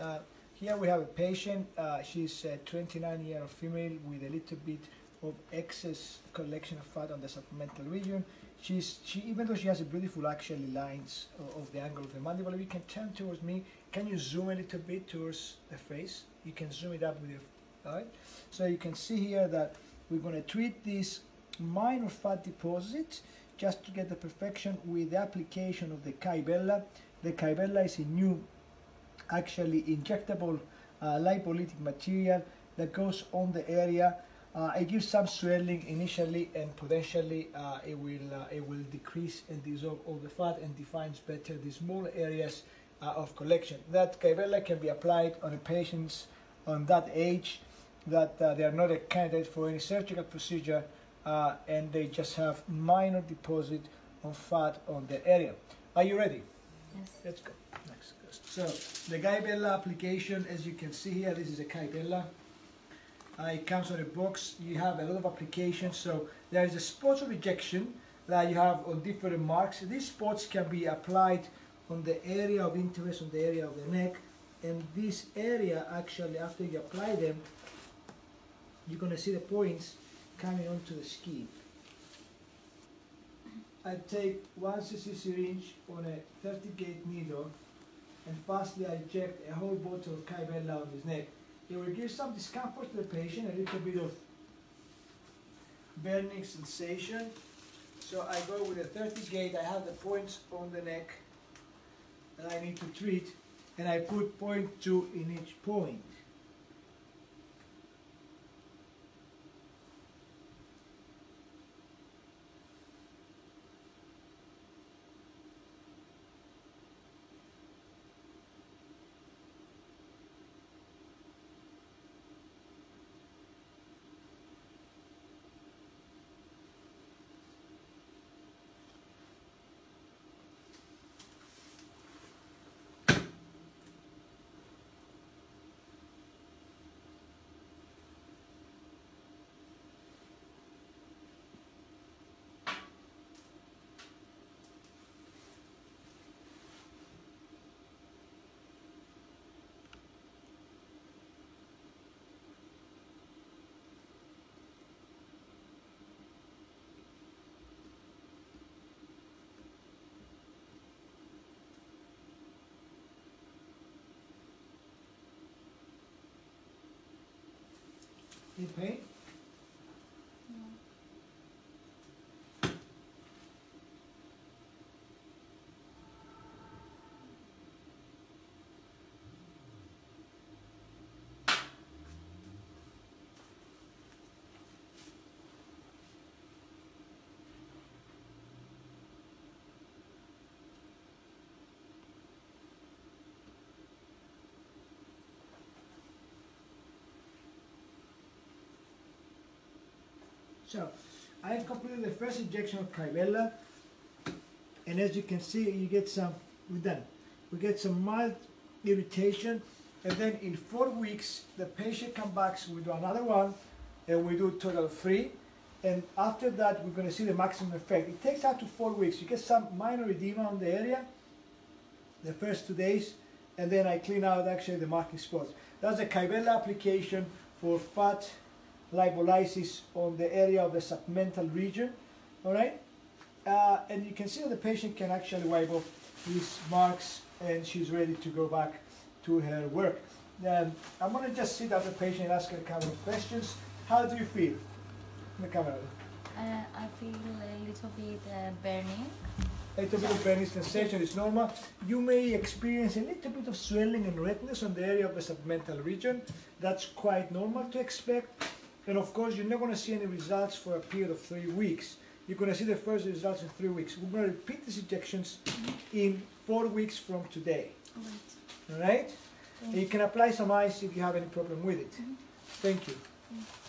Uh, here we have a patient. Uh, she's a 29 year old female with a little bit of excess collection of fat on the submental region. She's she even though she has a beautiful actually lines of, of the angle of the mandible. You can turn towards me, can you zoom a little bit towards the face? You can zoom it up with your all right. So you can see here that we're going to treat this minor fat deposit just to get the perfection with the application of the Kybella. The Kybella is a new actually injectable uh, lipolytic material that goes on the area. Uh, it gives some swelling initially and potentially uh, it will uh, it will decrease and dissolve all the fat and defines better the small areas uh, of collection. That Kybella can be applied on a patients on that age that uh, they are not a candidate for any surgical procedure and they just have minor deposit of fat on the area. Are you ready? Yes. Let's go. So the Kybella application, as you can see here, this is a Kybella. Uh, it comes on a box. You have a lot of applications. So there is a spot of ejection that you have on different marks. These spots can be applied on the area of interest, on the area of the neck. And this area, actually, after you apply them, you're going to see the points coming onto the skin. I take 1 cc syringe on a 30 gauge needle and fastly I inject a whole bottle of Kybella on his neck. It will give some discomfort to the patient, a little bit of burning sensation. So I go with a 30 gauge, I have the points on the neck that I need to treat and I put point two in each point. In pain? So I have completed the first injection of Kybella and as you can see you get some, we're done, we get some mild irritation and then in four weeks the patient comes back, so we do another one and we do total three and after that we're going to see the maximum effect. It takes up to four weeks. You get some minor edema on the area the first two days and then I clean out actually the marking spots. That's a Kybella application for fat lipolysis on the area of the submental region, all right? Uh, and you can see that the patient can actually wipe off these marks and she's ready to go back to her work. Then I'm gonna just sit down the patient and ask her a couple of questions. How do you feel? In the camera. Uh, I feel a little bit uh, burning. A little bit of burning sensation is normal. You may experience a little bit of swelling and redness on the area of the submental region. That's quite normal to expect. And of course, you're not going to see any results for a period of three weeks. You're going to see the first results in three weeks. We're going to repeat these injections in four weeks from today. All right. All right? And you can apply some ice if you have any problem with it. Mhm. Thank you. Mm.